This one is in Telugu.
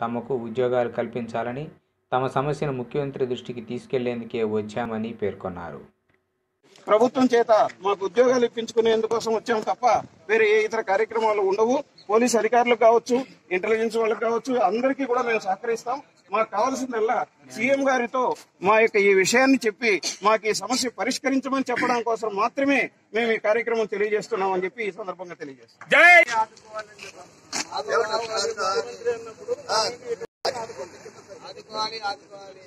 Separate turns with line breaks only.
తమకు ఉద్యోగాలు కల్పించాలని తమ సమస్యను ముఖ్యమంత్రి దృష్టికి తీసుకెళ్ళేందుకే వచ్చామని పేర్కొన్నారు.
ప్రభుత్వం చేత మాకు ఉద్యోగాలు ఇప్పించుకునేందుకోసం వచ్చాం తప్ప వేరే ఏ ఇతర కార్యక్రమాలు ఉండవు. పోలీస్ అధికారులకు కావచ్చు ఇంటెలిజెన్స్ వాళ్ళకి కావచ్చు అందరికీ కూడా మేము సహకరిస్తాం. మాకు కావాల్సిందల్లా సీఎం గారితో మా యొక్క ఈ విషయాన్ని చెప్పి మాకు ఈ సమస్య పరిష్కరించమని చెప్పడం కోసం మాత్రమే మేము ఈ కార్యక్రమం తెలియజేస్తున్నాం. అని చెప్పి ఈ సందర్భంగా తెలియజేస్తాం
ఆదుకోవాలి ఆదుకోవాలి